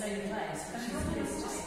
same place.